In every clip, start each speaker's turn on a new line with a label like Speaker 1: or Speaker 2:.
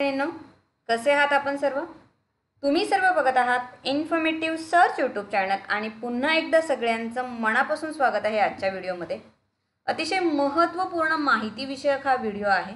Speaker 1: No कसे आहात आपण सर्व? तुम्ही सर्व बघत आहात इन्फॉर्मेटिव्ह सर्च यूट्यूब चॅनल आणि पुन्हा एकदा सगळ्यांचं मनापासून स्वागत आहे आजच्या व्हिडिओमध्ये. अतिशय महत्त्वपूर्ण माहितीविषयक हा व्हिडिओ आहे.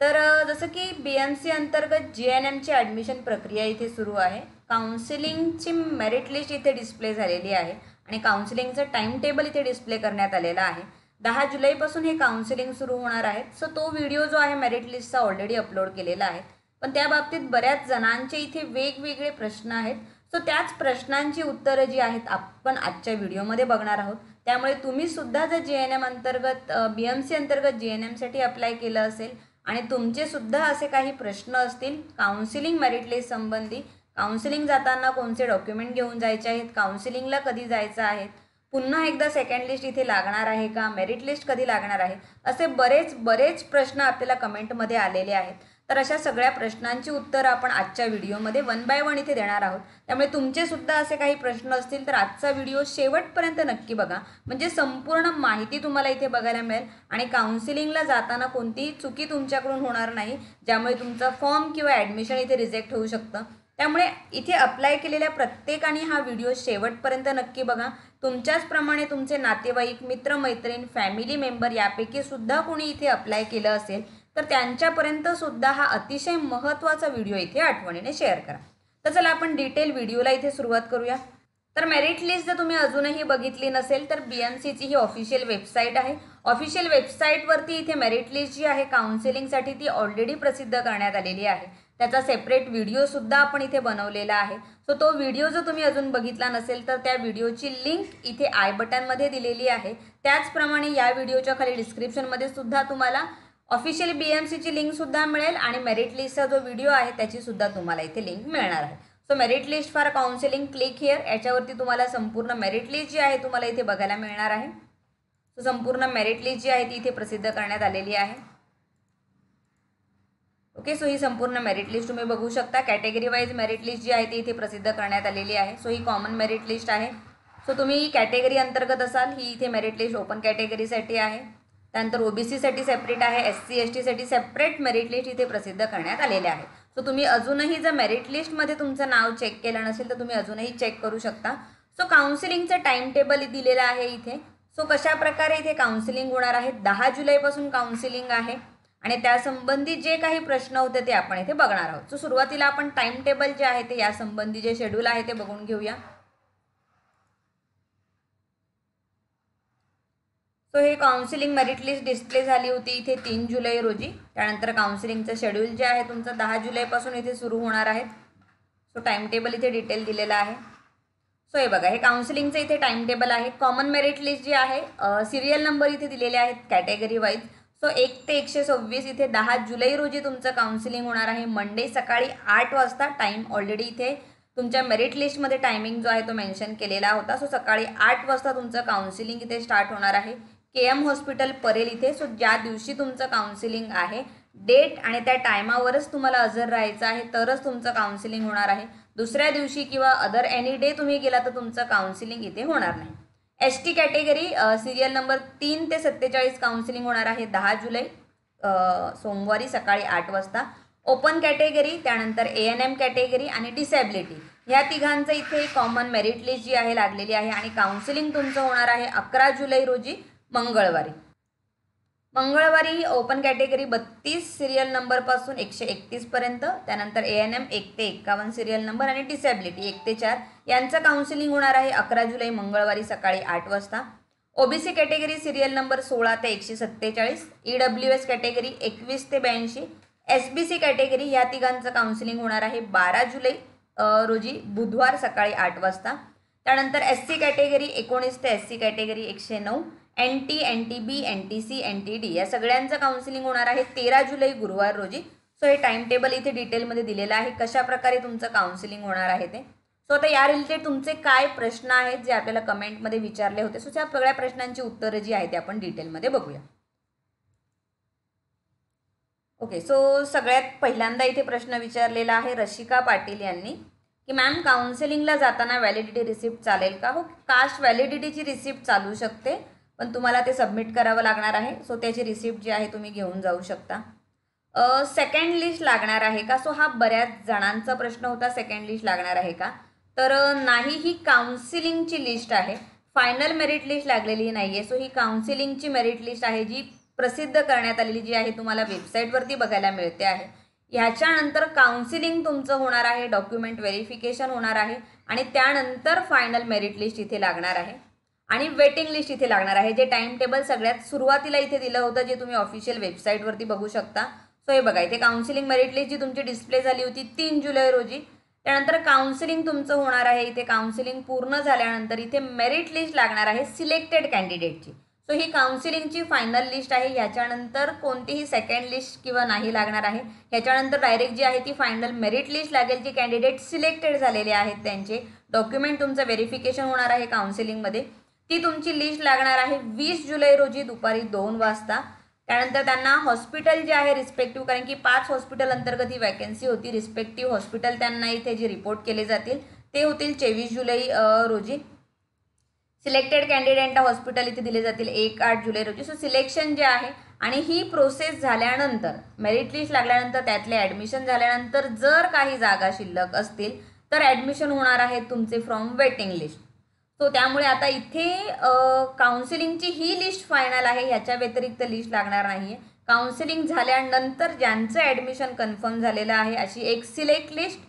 Speaker 1: तर जसं की बी एम सी अंतर्गत जी एन एमची ॲडमिशन प्रक्रिया इथे सुरू आहे. काउन्सिलिंगची मेरिट लिस्ट इथे डिस्प्ले झालेली आहे आणि काउन्सिलिंगचं टाईम टेबल इथे डिस्प्ले करण्यात आलेलं आहे. दहा जुलैपासून हे काउन्सिलिंग सुरू होणार आहे. सो तो व्हिडिओ जो आहे मेरिट लिस्टचा ऑलरेडी अपलोड केलेला आहे. पण त्या बाबतीत बऱ्याच जणांचे इथे वेगवेगळे प्रश्न आहेत. सो त्याच प्रश्नांची उत्तरं जी आहेत आपण आजच्या व्हिडिओमध्ये बघणार आहोत. त्यामुळे तुम्ही सुद्धा जर जी एन एम अंतर्गत बी एम सी अंतर्गत जी एन एमसाठी अप्लाय केलं असेल आणि तुमचे सुद्धा असे काही प्रश्न असतील काउन्सिलिंग मेरिट लिस्ट संबंधी काउन्सिलिंग जाताना कोणते डॉक्युमेंट घेऊन जायचे आहेत काउन्सिलिंगला कधी जायचं आहे पुन्हा एकदा सेकंड लिस्ट इथे लागणार आहे का? मेरिट लिस्ट कधी लागणार आहे? असे बरेच बरेच प्रश्न आपल्याला कमेंटमध्ये आलेले आहेत. तर अशा सगळ्या प्रश्नांची उत्तरं आपण आजच्या व्हिडिओमध्ये वन बाय वन इथे देणार आहोत. त्यामुळे तुमचे सुद्धा असे काही प्रश्न असतील तर आजचा व्हिडिओ शेवटपर्यंत नक्की बघा. म्हणजे संपूर्ण माहिती तुम्हाला इथे बघायला मिळेल. आणि काउन्सिलिंगला जाताना कोणतीही चुकी तुमच्याकडून होणार नाही ज्यामुळे तुमचा फॉर्म किंवा ॲडमिशन इथे रिजेक्ट होऊ शकतं. त्यामुळे इथे अप्लाय केलेल्या प्रत्येकाने हा व्हिडिओ शेवटपर्यंत नक्की बघा. तुमच्याचप्रमाणे तुमचे नातेवाईक मित्रमैत्रीण फॅमिली मेंबर यापैकी सुद्धा कोणी इथे अप्लाय केलं असेल तर त्यांच्यापर्यंत सुद्धा हा अतिशय महत्त्वाचा व्हिडिओ इथे आठवणीने शेअर करा. तर चला आपण डिटेल व्हिडिओला इथे सुरुवात करूया. तर मेरिट लिस्ट जर तुम्ही अजूनही बघितली नसेल तर बी एम सीची ही ऑफिशियल वेबसाईट आहे. ऑफिशियल वेबसाईटवरती इथे मेरिट लिस्ट जी आहे काउन्सिलिंगसाठी ती ऑलरेडी प्रसिद्ध करण्यात आलेली आहे. त्याचा सेपरेट व्हिडिओसुद्धा आपण इथे बनवलेला आहे. सो तो व्हिडिओ जर तुम्ही अजून बघितला नसेल तर त्या व्हिडिओची लिंक इथे आय बटनमध्ये दिलेली आहे. त्याचप्रमाणे या व्हिडिओच्या खाली डिस्क्रिप्शनमध्ये सुद्धा तुम्हाला ऑफिशियल बी एम सीची लिंकसुद्धा मिळेल आणि मेरिट लिस्टचा जो व्हिडिओ आहे त्याचीसुद्धा तुम्हाला इथे लिंक मिळणार आहे. So merit list for counselling click here याच्यावरती तुम्हाला संपूर्ण मेरिट लिस्ट जी आहे तुम्हाला इथे बघायला मिळणार आहे. सो संपूर्ण मेरिट लिस्ट जी आहे ती इथे प्रसिद्ध करण्यात आलेली आहे. ओके सो ही संपूर्ण मेरिट लिस्ट तुम्ही बघू शकता. कॅटेगरी वाईज मेरिट लिस्ट जी आहे ती इथे प्रसिद्ध करण्यात आलेली आहे. सो ही कॉमन मेरिट लिस्ट आहे. सो तुम्ही कॅटेगरी अंतर्गत असाल ही इथे मेरिट लिस्ट ओपन कॅटेगरीसाठी आहे. त्यानंतर ओबीसीसाठी सेपरेट आहे. एस सी एस टीसाठी सेपरेट मेरिट लिस्ट इथे प्रसिद्ध करण्यात आलेले आहे. सो तुम्ही अजूनही जर मेरिट लिस्टमध्ये तुमचं नाव चेक केलं नसेल तर तुम्ही अजूनही चेक करू शकता. सो काउन्सिलिंगचं टाईम टेबल दिलेलं आहे इथे. सो कशा प्रकारे इथे काउन्सिलिंग होणार आहे? दहा जुलैपासून काउन्सिलिंग आहे. आणि त्यासंबंधी जे काही प्रश्न होते ते आपण इथे बघणार आहोत. सो सुरुवातीला आपण टाइम टेबल जे आहे ते यासंबंधी जे शेड्यूल आहे ते बघून घेऊया. सो हे काउन्सिलिंग मेरिट लिस्ट डिस्प्ले झाली होती इथे तीन जुलै रोजी. त्यानंतर काउन्सिलिंगचं शेड्यूल जे आहे तुमचं दहा जुलैपासून इथे सुरू होणार आहे. सो टाइम टेबल इथे डिटेल दिलेला आहे. सो हे बघा हे काउन्सिलिंगचं इथे टाइम टेबल आहे. कॉमन मेरिट लिस्ट जी आहे सिरियल नंबर इथे दिलेले आहेत कॅटेगरी वाईज सो एक ते एकशे सव्वीस इथे दहा जुलै रोजी तुमचं काउन्सिलिंग होणार आहे. मंडे सकाळी आठ वाजता टाईम ऑलरेडी इथे तुमच्या मेरिट लिस्टमध्ये टायमिंग जो आहे तो मेन्शन केलेला होता. सो सकाळी आठ वाजता तुमचं काउन्सिलिंग इथे स्टार्ट होणार आहे. के एम हॉस्पिटल परेल इथे. सो ज्या दिवशी तुमचं काउन्सिलिंग आहे डेट आणि त्या टायमावरच तुम्हाला हजर राहायचं आहे तरच तुमचं काउन्सिलिंग होणार आहे. दुसऱ्या दिवशी किंवा अदर एनी डे तुम्ही गेला तर तुमचं काउन्सिलिंग इथे होणार नाही. S T category serial number तीन ते सत्तेचाळीस काउन्सिलिंग होणार आहे दहा जुलै सोमवारी सकाळी आठ वाजता. ओपन कॅटेगरी त्यानंतर ए एन एम कॅटेगरी आणि डिसॅबिलिटी ह्या तिघांचं इथे कॉमन मेरिट लिस्ट जी आहे लागलेली आहे आणि काउन्सिलिंग तुमचं होणार आहे अकरा जुलै रोजी मंगळवारी. मंगळवारी ओपन कॅटेगरी बत्तीस सिरियल नंबरपासून एकशे एकतीसपर्यंत त्यानंतर ए एन एम एक ते एक्कावन्न सिरियल नंबर आणि डिसॅबिलिटी एक ते चार. यांचं काउन्सिलिंग होणार आहे अकरा जुलै मंगळवारी सकाळी आठ वाजता. ओबीसी कॅटेगरी सिरियल नंबर सोळा ते एकशे सत्तेचाळीस ई डब्ल्यू एस कॅटेगरी एकवीस ते ब्याऐंशी. एस बी सी कॅटेगरी या तिघांचं काउन्सिलिंग होणार आहे बारा जुलै रोजी बुधवार सकाळी आठ वाजता. त्यानंतर एस सी कॅटेगरी एकोणीस ते एस सी कॅटेगरी एकशे नऊ. N T N T B N T C N T D या सगळ्यांचं काउन्सिलिंग होणार आहे तेरा जुलै गुरुवार रोजी. सो हे टाइम टेबल इथे डिटेलमध्ये दिलेलं आहे. कशा प्रकारे तुमचं काउन्सिलिंग होणार आहे ते. सो आता या रिलेटेड तुमचे काय प्रश्न आहेत जे आपल्याला कमेंटमध्ये विचारले होते. सो त्या सगळ्या प्रश्नांची उत्तरं जी आहेत ते आपण डिटेलमध्ये बघूया. ओके सो सगळ्यात पहिल्यांदा इथे प्रश्न विचारलेला आहे रशिका पाटील यांनी की मॅम काउन्सिलिंगला जाताना व्हॅलिडिटी रिसिप्ट चालेल का? हो कास्ट व्हॅलिडिटीची रिसिप्ट चालू शकते. पण तुम्हाला ते सबमिट करावं लागणार आहे. सो त्याची रिसिप्ट जी आहे तुम्ही घेऊन जाऊ शकता. सेकंड लिस्ट लागणार आहे का? सो हा बऱ्याच जणांचा प्रश्न होता सेकंड लिस्ट लागणार आहे का? तर नाही ही काउन्सिलिंगची लिस्ट आहे. फायनल मेरिट लिस्ट लागलेली नाही आहे सो ही काउन्सिलिंगची मेरिट लिस्ट आहे जी प्रसिद्ध करण्यात आलेली जी आहे तुम्हाला वेबसाईटवरती बघायला मिळते आहे. ह्याच्यानंतर काउन्सिलिंग तुमचं होणार आहे डॉक्युमेंट व्हेरिफिकेशन होणार आहे आणि त्यानंतर फायनल मेरिट लिस्ट इथे लागणार आहे. आणि वेटिंग लिस्ट इथे लागणार आहे. जे टाइम टेबल सगळ्यात सुरुवातीला इथे दिलं होतं जे तुम्ही ऑफिशियल वेबसाईटवरती बघू शकता. सो हे बघा इथे काउन्सिलिंग मेरिट लिस्ट जी तुमची डिस्प्ले झाली होती तीन जुलै रोजी. त्यानंतर काउन्सिलिंग तुमचं होणार आहे. इथे काउन्सिलिंग पूर्ण झाल्यानंतर इथे मेरिट लिस्ट लागणार आहे सिलेक्टेड कॅन्डिडेटची सो ही काउन्सिलिंगची फायनल लिस्ट आहे. ह्याच्यानंतर कोणतीही सेकंड लिस्ट किंवा नाही लागणार आहे. ह्याच्यानंतर डायरेक्ट जी आहे ती फायनल मेरिट लिस्ट लागेल. जी कॅन्डिडेट सिलेक्टेड झालेले आहेत त्यांचे. डॉक्युमेंट तुमचं व्हेरिफिकेशन होणार आहे काउन्सिलिंगमध्ये ती तुमची लिस्ट लागणार आहे वीस जुलै रोजी दुपारी दोन वाजता. त्यानंतर त्यांना हॉस्पिटल जे आहे रिस्पेक्टिव्ह कारण की पाच हॉस्पिटल अंतर्गत ही वॅकन्सी होती. रिस्पेक्टिव्ह हॉस्पिटल त्यांना इथे जे रिपोर्ट केले जातील ते होतील चोवीस जुलै रोजी. सिलेक्टेड कॅन्डिडेट हॉस्पिटल इथे दिले जातील एक आठ जुलै रोजी. सो सिलेक्शन जे आहे आणि ही प्रोसेस झाल्यानंतर मेरिट लिस्ट लागल्यानंतर त्यातले ॲडमिशन झाल्यानंतर जर काही जागा शिल्लक असतील तर ॲडमिशन होणार आहेत तुमचे फ्रॉम वेटिंग लिस्ट सो त्यामुळे आता इथे काउन्सिलिंगची ही लिस्ट फायनल आहे. ह्याच्या व्यतिरिक्त लिस्ट लागणार नाही आहे काउन्सिलिंग झाल्यानंतर ज्यांचं ॲडमिशन कन्फर्म झालेलं आहे अशी एक सिलेक्ट लिस्ट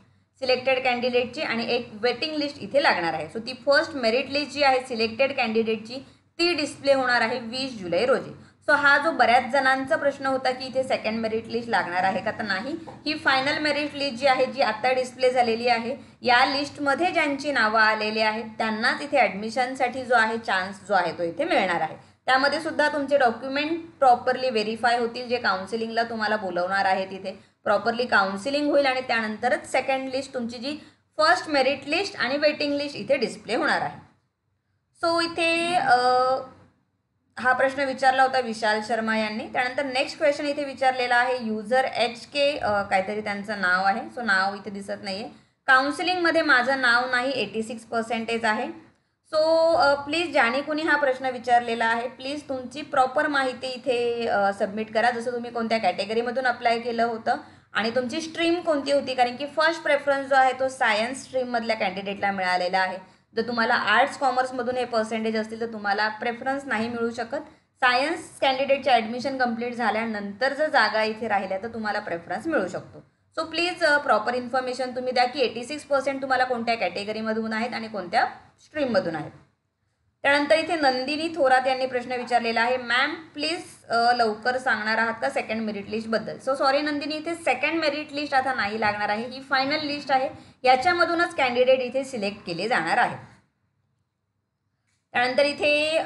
Speaker 1: सिलेक्टेड कॅन्डिडेटची आणि एक वेटिंग लिस्ट इथे लागणार आहे. सो ती फर्स्ट मेरिट लिस्ट जी आहे सिलेक्टेड कॅन्डिडेटची ती डिस्प्ले होणार आहे वीस जुलै रोजी. सो हा जो बऱ्याच जणांचा प्रश्न होता की इथे सेकंड मेरिट लिस्ट लागणार आहे का तर नाही. ही फायनल मेरिट लिस्ट जी आहे जी आता डिस्प्ले झालेली आहे या लिस्टमध्ये ज्यांची नावं आलेली आहेत त्यांनाच इथे ॲडमिशनसाठी जो आहे चान्स जो आहे तो इथे मिळणार आहे. त्यामध्ये सुद्धा तुमचे डॉक्युमेंट प्रॉपरली व्हेरीफाय होतील जे काउन्सिलिंगला तुम्हाला बोलवणार आहे तिथे. प्रॉपरली काउन्सिलिंग होईल आणि त्यानंतरच सेकंड लिस्ट तुमची जी फर्स्ट मेरिट लिस्ट आणि वेटिंग लिस्ट इथे डिस्प्ले होणार आहे. सो इथे हा प्रश्न विचारला होता विशाल शर्मा यांनी. त्यानंतर नेक्स्ट क्वेश्चन इथे विचारलेला आहे युजर एच के काहीतरी त्यांचं नाव आहे. सो नाव इथे दिसत नाही आहे काउन्सिलिंगमध्ये माझं नाव नाही एटी सिक्स पर्सेंटेज आहे सो प्लीज ज्याने कुणी हा प्रश्न विचारलेला आहे प्लीज तुमची प्रॉपर माहिती इथे सबमिट करा. जसं तुम्ही कोणत्या कॅटेगरीमधून अप्लाय केलं होतं आणि तुमची स्ट्रीम कोणती होती? कारण की फर्स्ट प्रेफरन्स जो आहे तो सायन्स स्ट्रीममधल्या कॅन्डिडेटला मिळालेला आहे. जर तुम्हाला आर्ट्स कॉमर्समधून हे पर्सेंटेज असतील तर तुम्हाला प्रेफरन्स नाही मिळू शकत. सायन्स कॅन्डिडेटचे ॲडमिशन कंप्लीट झाल्यानंतर जर जागा इथे राहिल्या तर तुम्हाला प्रेफरन्स मिळू शकतो. सो प्लीज प्रॉपर इन्फॉर्मेशन तुम्ही द्या की एटी सिक्स पर्सेंट तुम्हाला कोणत्या कॅटेगरीमधून आहेत आणि कोणत्या स्ट्रीममधून आहेत. त्यानंतर इथे नंदिनी थोरात यांनी प्रश्न विचारलेला आहे. मॅम प्लीज लवकर सांगणार आहात का सेकंड मेरिट लिस्टबद्दल सो सॉरी नंदिनी इथे सेकंड मेरिट लिस्ट आता नाही लागणार आहे. ही फायनल लिस्ट आहे. याच्यामधूनच कॅन्डिडेट इथे सिलेक्ट केले जाणार आहे. त्यानंतर इथे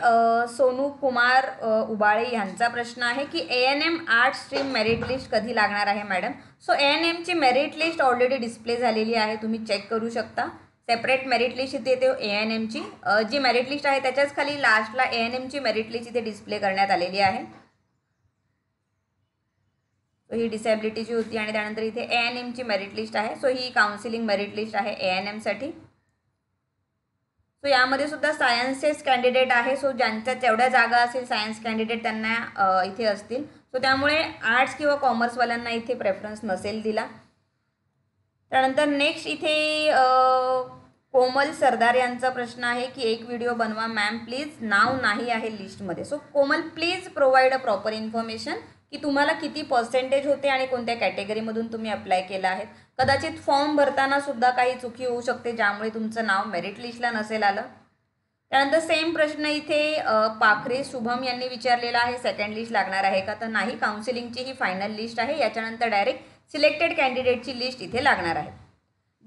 Speaker 1: सोनू कुमार उबाळे यांचा प्रश्न आहे की A N M art stream merit list कधी लागणार आहे मॅडम सो ए एन एमची मेरिट लिस्ट ऑलरेडी डिस्प्ले झालेली आहे. तुम्ही चेक करू शकता. सेपरेट मेरिट लिस्ट इथे येते ए एन एमची जी मेरिट लिस्ट आहे त्याच्याच खाली लास्टला ए एन एमची मेरिट लिस्ट इथे डिस्प्ले करण्यात आलेली आहे. सो ही डिसेबिलिटीची होती आणि त्यानंतर इथे ए एन एमची मेरिट लिस्ट आहे. सो ही काउन्सिलिंग मेरिट लिस्ट आहे ए एन एमसाठी सो यामध्ये सुद्धा सायन्सेस कॅन्डिडेट आहे. सो ज्यांच्या तेवढ्या जागा असेल सायन्स कॅन्डिडेट त्यांना इथे असतील. सो त्यामुळे आर्ट्स किंवा कॉमर्सवाल्यांना इथे प्रेफरन्स नसेल दिला. त्यानंतर नेक्स्ट इथे कोमल सरदार यांचा प्रश्न आहे की एक व्हिडिओ बनवा मॅम प्लीज नाव नाही आहे लिस्टमध्ये so Komal please provide a proper information की तुम्हाला किती पर्सेंटेज होते आणि कोणत्या कॅटेगरीमधून तुम्ही अप्लाय केला आहे. कदाचित फॉर्म भरताना सुद्धा काही चुकी होऊ शकते ज्यामुळे तुमचं नाव मेरिट लिस्टला नसेल आलं. त्यानंतर सेम प्रश्न इथे पाखरे शुभम यांनी विचारलेला आहे. सेकंड लिस्ट लागणार आहे का? तर नाही काउन्सिलिंगची ही फायनल लिस्ट आहे. याच्यानंतर डायरेक्ट सिलेक्टेड कॅन्डिडेटची लिस्ट इथे लागणार आहे.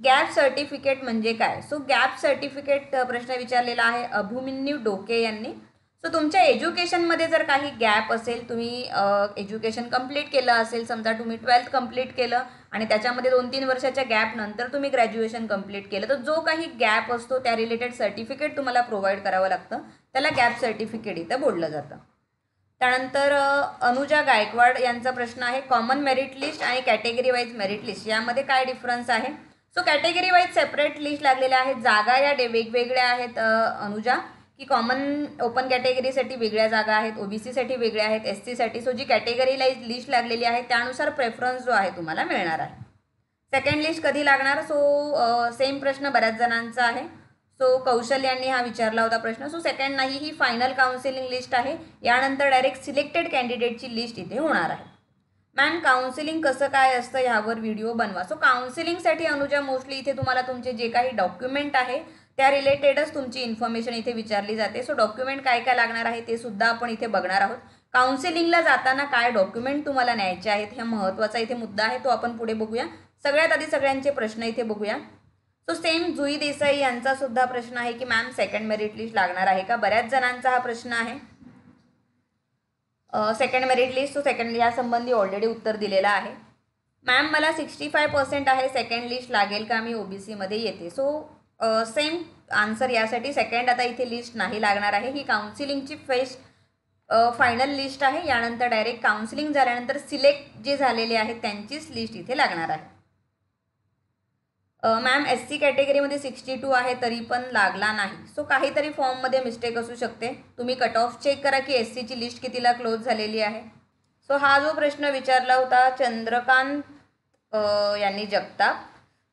Speaker 1: गॅप सर्टिफिकेट म्हणजे काय? सो गॅप सर्टिफिकेट प्रश्न विचारलेला आहे अभिमन्यू डोके यांनी. सो तुमच्या एज्युकेशनमध्ये जर काही गॅप असेल तुम्ही एज्युकेशन कंप्लीट केलं असेल समजा तुम्ही ट्वेल्थ कंप्लीट केलं आणि त्याच्यामध्ये दोन तीन वर्षाच्या गॅप नंतर तुम्ही ग्रॅज्युएशन कंप्लीट केलं तर जो काही गॅप असतो त्या रिलेटेड सर्टिफिकेट तुम्हाला प्रोव्हाइड करावं लागतं. त्याला गॅप सर्टिफिकेट इथं बोललं जातं. त्यानंतर अनुजा गायकवाड यांचा प्रश्न आहे कॉमन मेरिट लिस्ट आणि कॅटेगरी वाईज मेरिट लिस्ट यामध्ये काय डिफरन्स आहे? So category wise separate list लागलेल्या आहेत. जागा या डे वेगवेगळ्या आहेत अनुजा. की कॉमन ओपन कॅटेगरीसाठी वेगळ्या जागा आहेत ओबीसीसाठी वेगळ्या आहेत एस सीसाठी सो जी कॅटेगरीलाईज लिस्ट लागलेली आहे त्यानुसार प्रेफरन्स जो आहे तुम्हाला मिळणार आहे. सेकंड लिस्ट कधी लागणार? सो सेम प्रश्न बऱ्याच जणांचा आहे. सो कौशल यांनी हा विचारला होता प्रश्न. सो सेकंड नाही ही फायनल काउन्सिलिंग लिस्ट आहे. यानंतर डायरेक्ट सिलेक्टेड कॅन्डिडेटची लिस्ट इथे होणार आहे. मॅम काउन्सिलिंग कसं काय असतं ह्यावर व्हिडिओ बनवा. सो काउन्सिलिंगसाठी अनुजा मोस्टली इथे तुम्हाला तुमचे जे काही डॉक्युमेंट आहे त्या रिलेटेडच तुमची इन्फॉर्मेशन इथे विचारली जाते. सो डॉक्युमेंट काय काय लागणार आहे ते सुद्धा आपण इथे बघणार आहोत. काउन्सिलिंगला जाताना काय डॉक्युमेंट तुम्हाला न्यायचे आहेत हे महत्त्वाचा इथे मुद्दा आहे तो आपण पुढे बघूया. सगळ्यात आधी सगळ्यांचे प्रश्न इथे बघूया. तो सेम जुई देसाई यांचा सुद्धा प्रश्न आहे की मॅम सेकंड मेरिट लिस्ट लागणार आहे का? बऱ्याच जणांचा हा प्रश्न आहे. सेकंड मेरिट लिस्ट तो सेकंड यासंबंधी ऑलरेडी उत्तर दिलेलं आहे. मॅम मला सिक्स्टी फाय पर्सेंट आहे सेकंड लिस्ट लागेल का? मी ओबीसीमध्ये येते. सो सेम आन्सर यासाठी सेकंड आता इथे लिस्ट नाही लागणार आहे. ही काउन्सिलिंगची फेस फायनल लिस्ट आहे. यानंतर डायरेक्ट काउन्सिलिंग झाल्यानंतर सिलेक्ट जे झालेले आहेत त्यांचीच लिस्ट इथे लागणार आहे. मॅम एस सी कॅटेगरीमध्ये सिक्स्टी टू आहे तरी पण लागला नाही. सो काहीतरी फॉर्ममध्ये मिस्टेक असू शकते. तुम्ही कट ऑफ चेक करा की एस सीची लिस्ट कितीला क्लोज झालेली आहे. सो हा जो प्रश्न विचारला होता चंद्रकांत यांनी जगताप.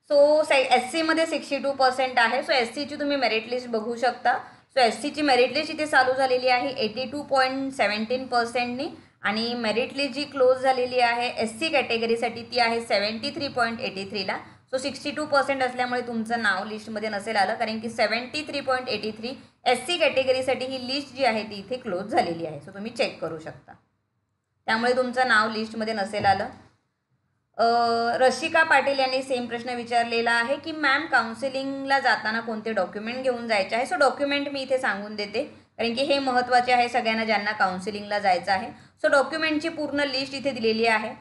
Speaker 1: सो से एस सीमध्ये सिक्स्टी टू पर्सेंट आहे. सो एस सीची तुम्ही मेरिट लिस्ट बघू शकता. सो एस सीची मेरिट लिस्ट इथे चालू झालेली आहे एटी टू पॉईंट सेवन्टीन पर्सेंटनी आणि मेरिट लिस्ट जी क्लोज झालेली आहे एस सी कॅटेगरीसाठी ती आहे सेवन्टी थ्री पॉईंट एटी थ्रीला सो सिक्स्टी टू पर्सेंट असल्यामुळे तुमचं नाव लिस्टमध्ये नसेल आलं. कारण की seventy three point eighty three S C कॅटेगरीसाठी ही लिस्ट जी आहे ती इथे क्लोज झालेली आहे. सो तुम्ही चेक करू शकता. त्यामुळे तुमचं नाव लिस्टमध्ये नसेल आलं. रशिका पाटील यांनी सेम प्रश्न विचारलेला आहे की मॅम काउन्सिलिंगला जाताना कोणते डॉक्युमेंट घेऊन जायचे आहे? सो डॉक्युमेंट मी इथे सांगून देते. कारण की हे महत्त्वाचे आहे सगळ्यांना ज्यांना काउन्सिलिंगला जायचं आहे. सो डॉक्युमेंटची पूर्ण लिस्ट इथे दिलेली आहे.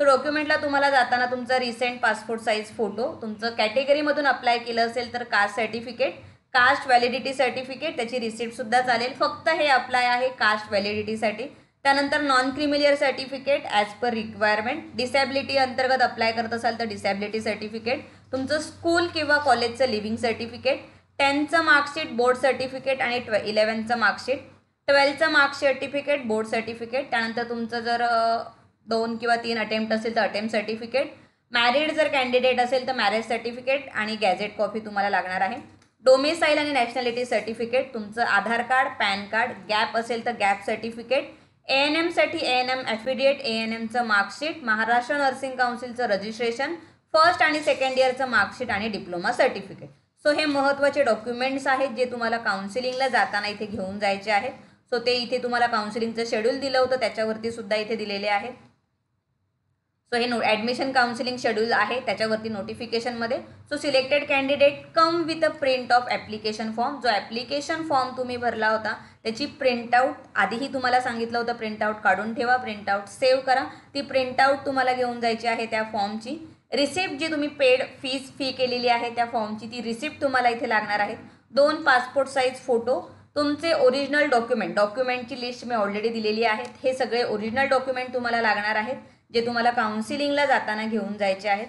Speaker 1: सो डॉक्युमेंटला तुम्हाला जाताना तुमचा रिसेंट पासपोर्ट साईज फोटो तुमचं कॅटेगरीमधून अप्लाय केलं असेल तर caste certificate caste validity certificate त्याची रिसिप्टसुद्धा चालेल. फक्त हे अप्लाय आहे कास्ट व्हॅलिडिटीसाठी त्यानंतर non creamy layer certificate as per requirement disability अंतर्गत अप्लाय करत असाल तर डिसॅबिलिटी सर्टिफिकेट तुमचं स्कूल किंवा कॉलेजचं लिव्हिंग सर्टिफिकेट टेनचं मार्कशीट बोर्ड सर्टिफिकेट आणि ट्वे इलेवनचं मार्कशीट ट्वेल्थचं मार्क सर्टिफिकेट बोर्ड सर्टिफिकेट त्यानंतर तुमचं जर दोन किंवा तीन अटेम्प्ट असेल तर अटेम्प्ट सर्टिफिकेट मॅरिड जर कॅन्डिडेट असेल तर मॅरेज सर्टिफिकेट आणि गॅझेट कॉपी तुम्हाला लागणार आहे. डोमिसाईल आणि नॅशनॅलिटी सर्टिफिकेट तुमचं Aadhaar card PAN card gap असेल तर gap certificate A N एमसाठी A N M affidavit A N एमचं marksheet Maharashtra nursing काउन्सिलचं रजिस्ट्रेशन फर्स्ट आणि सेकंड इयरचं मार्कशीट आणि डिप्लोमा सर्टिफिकेट सो हे महत्त्वाचे डॉक्युमेंट्स आहेत जे तुम्हाला काउन्सिलिंगला जाताना इथे घेऊन जायचे आहेत. सो ते इथे तुम्हाला काउन्सिलिंगचं शेड्यूल दिलं होतं त्याच्यावरती सुद्धा इथे दिलेले आहेत. सो हे नो ॲडमिशन काउन्सिलिंग शेड्यूल आहे त्याच्यावरती नोटिफिकेशनमध्ये so selected candidate come with a print of application form जो ॲप्लिकेशन फॉर्म तुम्ही भरला होता त्याची प्रिंटआउट आधीही तुम्हाला सांगितलं होतं प्रिंटआउट काढून ठेवा प्रिंटआउट सेव्ह करा. ती प्रिंटआउट तुम्हाला घेऊन जायची आहे त्या फॉर्मची रिसिप्ट जी तुम्ही पेड फीज फी केलेली आहे त्या फॉर्मची ती रिसिप्ट तुम्हाला इथे लागणार आहे. दोन पासपोर्ट साईज फोटो तुमचे ओरिजिनल डॉक्युमेंट डॉक्युमेंटची लिस्ट मी ऑलरेडी दिलेली आहे. हे सगळे ओरिजिनल डॉक्युमेंट तुम्हाला लागणार आहेत. जे तुम्हाला काउन्सिलिंगला जाताना घेऊन जायचे आहेत.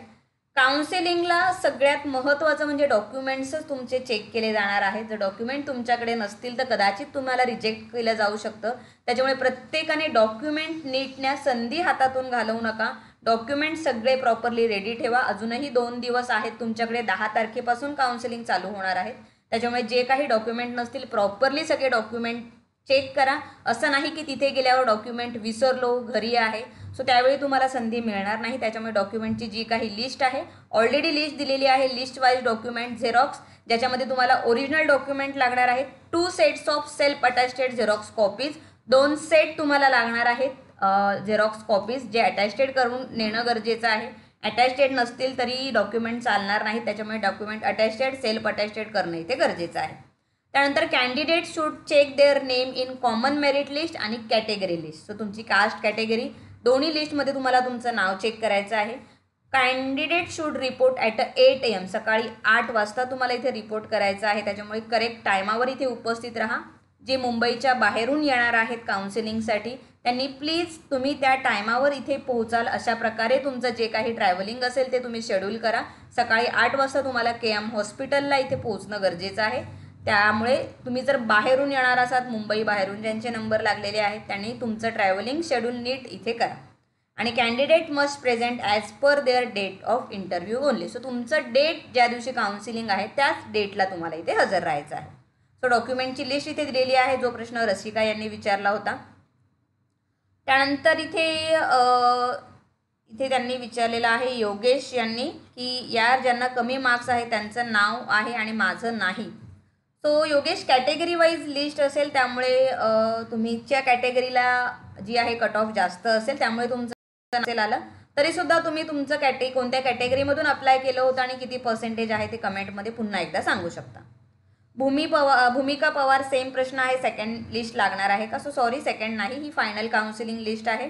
Speaker 1: काउन्सिलिंगला सगळ्यात महत्त्वाचं म्हणजे डॉक्युमेंट्सच तुमचे चेक केले जाणार आहेत. जर डॉक्युमेंट तुमच्याकडे नसतील तर कदाचित तुम्हाला रिजेक्ट केलं जाऊ शकतं. त्याच्यामुळे प्रत्येकाने डॉक्युमेंट नीटण्या संधी हातातून घालवू नका. डॉक्युमेंट सगळे प्रॉपरली रेडी ठेवा. अजूनही दोन दिवस आहेत. तुमच्याकडे दहा तारखेपासून काउन्सिलिंग चालू होणार आहेत त्याच्यामुळे जे काही डॉक्युमेंट नसतील प्रॉपरली सगळे डॉक्युमेंट चेक करा. असं नाही की तिथे गेल्यावर डॉक्युमेंट विसरलो घरी आहे. सो त्यावेळी तुम्हाला संधी मिळणार नाही. त्याच्यामुळे डॉक्युमेंटची जी काही लिस्ट आहे ऑलरेडी लिस्ट दिलेली आहे. लिस्ट वाईज डॉक्युमेंट झेरॉक्स ज्याच्यामध्ये तुम्हाला ओरिजिनल डॉक्युमेंट लागणार आहेत. Two sets of self attested xerox copies दोन सेट तुम्हाला लागणार आहेत झेरॉक्स कॉपीज जे अटॅचेड करून नेणं गरजेचं आहे. अटॅस्टेड नसतील तरी डॉक्युमेंट चालणार नाही. त्याच्यामुळे डॉक्युमेंट अटॅस्टेड सेल्फ अटॅस्टेड करणं इथे गरजेचं आहे. त्यानंतर candidate should check their name in common merit list आणि कॅटेगरी लिस्ट सो तुमची कास्ट कॅटेगरी दोन्ही लिस्टमध्ये तुम्हाला तुमचं नाव चेक करायचं आहे. Candidate should report at eight M सकाळी आठ वाजता तुम्हाला इथे रिपोर्ट करायचा आहे. त्याच्यामुळे करेक्ट टायमावर इथे उपस्थित राहा. जे मुंबईच्या बाहेरून येणार आहेत काउन्सिलिंगसाठी त्यांनी प्लीज तुम्ही त्या टायमावर इथे पोहोचाल. अशा प्रकारे तुमचं जे काही ट्रॅव्हलिंग असेल ते तुम्ही शेड्यूल करा. सकाळी आठ वाजता तुम्हाला के एम हॉस्पिटलला इथे पोहोचणं गरजेचं आहे. त्यामुळे तुम्ही जर बाहेरून येणार असाल मुंबई बाहेरून ज्यांचे नंबर लागलेले आहेत त्यांनी तुमचं ट्रॅव्हलिंग शेड्यूल नीट इथे करा. आणि candidate must present as per their date of interview only so तुमचं डेट ज्या दिवशी काउन्सिलिंग आहे त्याच डेटला तुम्हाला इथे हजर राहायचं आहे. सो डॉक्युमेंटची लिस्ट इथे दिलेली आहे जो प्रश्न रसिका यांनी विचारला होता. त्यानंतर इथे इथे त्यांनी विचारलेलं आहे योगेश यांनी की यार ज्यांना कमी मार्क्स आहे त्यांचं नाव आहे आणि माझं नाही. So Yogesh category wise list असेल त्यामुळे तुम्हीच्या कॅटेगरीला जी आहे कट ऑफ जास्त असेल त्यामुळे तुमचं असेल आलं. तरीसुद्धा तुम्ही तुमचं कॅटे कोणत्या कॅटेगरीमधून अप्लाय केलं होतं आणि किती पर्सेंटेज आहे ते कमेंटमध्ये पुन्हा एकदा सांगू शकता. भूमी पवार भूमिका पवार सेम प्रश्न आहे सेकंड लिस्ट लागणार आहे का? सो सॉरी सेकंड नाही ही फायनल काउन्सिलिंग लिस्ट आहे.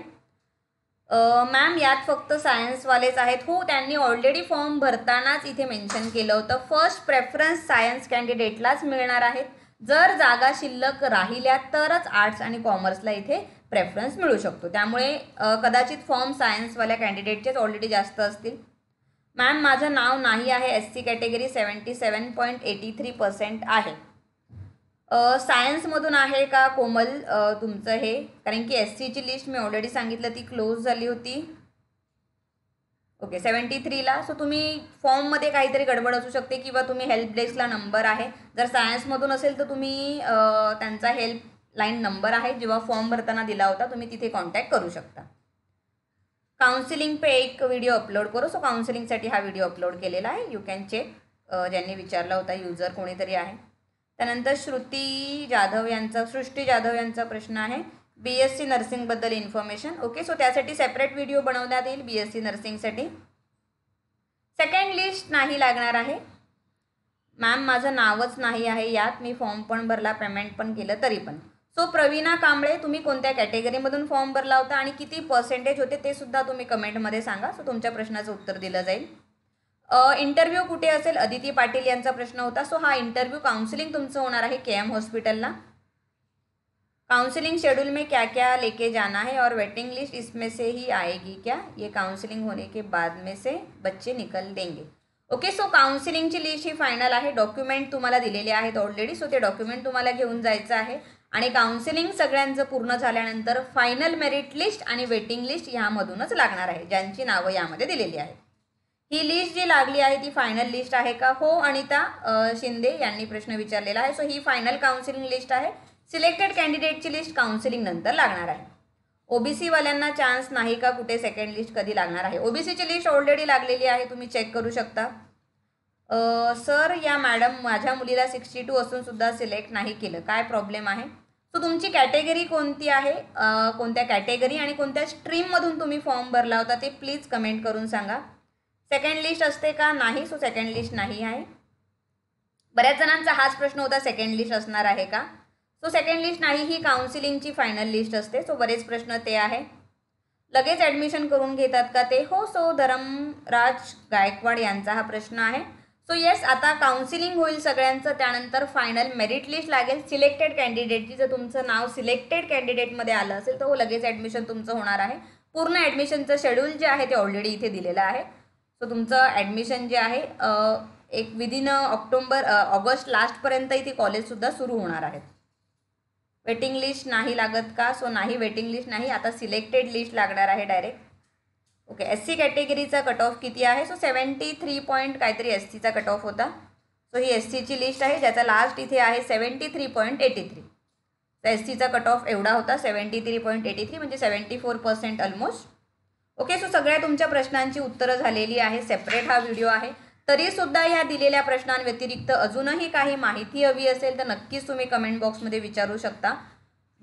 Speaker 1: मॅम यात फक्त सायन्सवालेच आहेत. हो त्यांनी ऑलरेडी फॉर्म भरतानाच इथे मेन्शन केलं होतं. फर्स्ट प्रेफरन्स सायन्स कॅन्डिडेटलाच मिळणार आहेत. जर जागा शिल्लक राहिल्या तरच आर्ट्स आणि कॉमर्सला इथे प्रेफरन्स मिळू शकतो. त्यामुळे कदाचित फॉर्म सायन्सवाल्या कॅन्डिडेटचेच ऑलरेडी जास्त असतील. मॅम माझं नाव नाही आहे. S C category seventy seven point eighty three percent आहे. सायन्समधून आहे का कोमल तुमचं हे? कारण की एस सीची लिस्ट मी ऑलरेडी सांगितलं ती क्लोज झाली होती. ओके सेवन्टी थ्रीला सो तुम्ही फॉर्ममध्ये काहीतरी गडबड असू शकते किंवा तुम्ही हेल्प डेस्कला नंबर आहे. जर सायन्समधून असेल तर तुम्ही त्यांचा हेल्पलाईन नंबर आहे. जेव्हा फॉर्म भरताना दिला होता तुम्ही तिथे कॉन्टॅक्ट करू शकता. काउन्सिलिंग पे एक व्हिडिओ अपलोड करू. सो काउन्सिलिंगसाठी हा व्हिडिओ अपलोड केलेला आहे. यू कॅन चेक ज्यांनी विचारला होता युजर कोणीतरी आहे. त्यानंतर श्रुती जाधव यांचा सृष्टी जाधव यांचा प्रश्न आहे. बी एस सी नर्सिंगबद्दल इन्फॉर्मेशन ओके सो त्यासाठी सेपरेट व्हिडिओ बनवण्यात येईल बी एस सी नर्सिंगसाठी सेकंड लिस्ट नाही लागणार आहे. मॅम माझं नावच नाही आहे यात. मी फॉर्म पण भरला पेमेंट पण केलं तरी पण. सो प्रवीणा कांबळे तुम्ही कोणत्या कॅटेगरीमधून फॉर्म भरला होता आणि किती पर्सेंटेज होते ते सुद्धा तुम्ही कमेंटमध्ये सांगा. सो तुमच्या प्रश्नाचं उत्तर दिलं जाईल. इंटरव्ह्यू कुठे असेल? अदिती पाटील यांचा प्रश्न होता. सो हा इंटरव्ह्यू काउन्सिलिंग तुमचं होणार आहे के एम हॉस्पिटलला काउंसलिंग शेड्यूल में क्या क्या लेके जाना है और वेटिंग लिस्ट इसमें से ही आएगी क्या? ये काउंसलिंग होने के बाद में से बच्चे निकल देंगे। ओके सो काउन्सिलिंगची लिस्ट ही फायनल आहे. डॉक्युमेंट तुम्हाला दिलेले आहेत ऑलरेडी सो ते डॉक्युमेंट तुम्हाला घेऊन जायचं आहे. आणि काउन्सिलिंग सगळ्यांचं पूर्ण झाल्यानंतर फायनल मेरिट लिस्ट आणि वेटिंग लिस्ट ह्यामधूनच लागणार आहे. ज्यांची नावं यामध्ये दिलेली आहेत. ही लिस्ट जी लागली आहे ती फायनल लिस्ट आहे का? हो अनिता शिंदे यांनी प्रश्न विचारलेला आहे. सो ही फायनल काउन्सिलिंग लिस्ट आहे. सिलेक्टेड कॅन्डिडेटची लिस्ट काउन्सिलिंग नंतर लागणार आहे. ओबीसीवाल्यांना चान्स नाही का कुठे सेकंड लिस्ट कधी लागणार आहे? ओबीसीची लिस्ट ऑलरेडी लागलेली आहे. तुम्ही चेक करू शकता. सर या मॅडम माझ्या मुलीला सिक्स्टी टू असूनसुद्धा सिलेक्ट नाही केलं. काय प्रॉब्लेम आहे? सो तुमची कॅटेगरी कोणती आहे? कोणत्या कॅटेगरी आणि कोणत्या स्ट्रीममधून तुम्ही फॉर्म भरला होता ते प्लीज कमेंट करून सांगा. सेकंड लिस्ट असते का? नाही. सो सेकंड लिस्ट नाही आहे. बऱ्याच जणांचा हाच प्रश्न होता सेकंड लिस्ट असणार आहे का? सो सेकंड लिस्ट नाही ही काउन्सिलिंगची फायनल लिस्ट असते. सो बरेच प्रश्न ते आहे. लगेच ॲडमिशन करून घेतात का ते? हो सो धरमराज गायकवाड यांचा हा प्रश्न आहे. सो येस आता काउन्सिलिंग होईल सगळ्यांचं. त्यानंतर फायनल मेरिट लिस्ट लागेल. सिलेक्टेड कॅन्डिडेटची जर तुमचं नाव सिलेक्टेड कॅन्डिडेटमध्ये आलं असेल तर हो लगेच ॲडमिशन तुमचं होणार आहे. पूर्ण ॲडमिशनचं शेड्यूल जे आहे ते ऑलरेडी इथे दिलेलं आहे. सो तुमचं ॲडमिशन जे आहे एक विदिन ऑक्टोंबर ऑगस्ट लास्टपर्यंत इथे कॉलेजसुद्धा सुरू होणार आहेत. वेटिंग लिस्ट नाही लागत का? सो नाही वेटिंग लिस्ट नाही आता सिलेक्टेड लिस्ट लागणार आहे डायरेक्ट ओके एस सी कॅटेगरीचा कट ऑफ किती आहे? सो सेवन्टी थ्री पॉईंट काहीतरी एस सीचा कट ऑफ होता. सो ही एस सीची लिस्ट आहे ज्याचा लास्ट इथे आहे seventy three point eighty three तर एस सीचा कट ऑफ एवढा होता seventy three point eighty three म्हणजे seventy four percent almost okay so सगळ्या तुमच्या प्रश्नांची उत्तरं झालेली आहे. सेपरेट हा व्हिडिओ आहे. तरीसुद्धा ह्या दिलेल्या प्रश्नांव्यतिरिक्त अजूनही काही माहिती हवी असेल तर नक्कीच तुम्ही कमेंट बॉक्समध्ये विचारू शकता.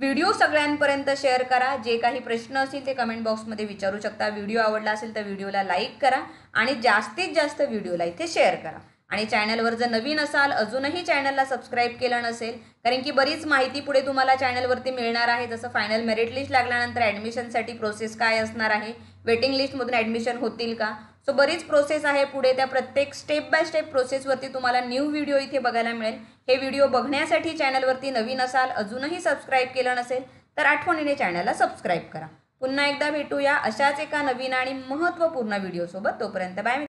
Speaker 1: व्हिडिओ सगळ्यांपर्यंत शेअर करा. जे काही प्रश्न असतील ते कमेंट बॉक्समध्ये विचारू शकता. व्हिडिओ आवडला असेल तर व्हिडिओला लाईक करा आणि जास्तीत जास्त व्हिडिओला इथे शेअर करा. आणि चॅनलवर जर नवीन असाल अजूनही चॅनलला सबस्क्राईब केलं नसेल कारण की बरीच माहिती पुढे तुम्हाला चॅनलवरती मिळणार आहे. जसं फायनल मेरिट लिस्ट लागल्यानंतर ॲडमिशनसाठी प्रोसेस काय असणार आहे? वेटिंग लिस्टमधून ॲडमिशन होतील का? सो बरीच प्रोसेस आहे पुढे. त्या प्रत्येक स्टेप बाय स्टेप प्रोसेसवरती तुम्हाला न्यू व्हिडिओ इथे बघायला मिळेल. हे व्हिडिओ बघण्यासाठी चॅनलवरती नवीन असाल अजूनही सबस्क्राईब केलं नसेल तर आठवणीने चॅनलला सबस्क्राईब करा. पुन्हा एकदा भेटूया अशाच एका नवीन आणि महत्त्वपूर्ण व्हिडिओसोबत तोपर्यंत बाय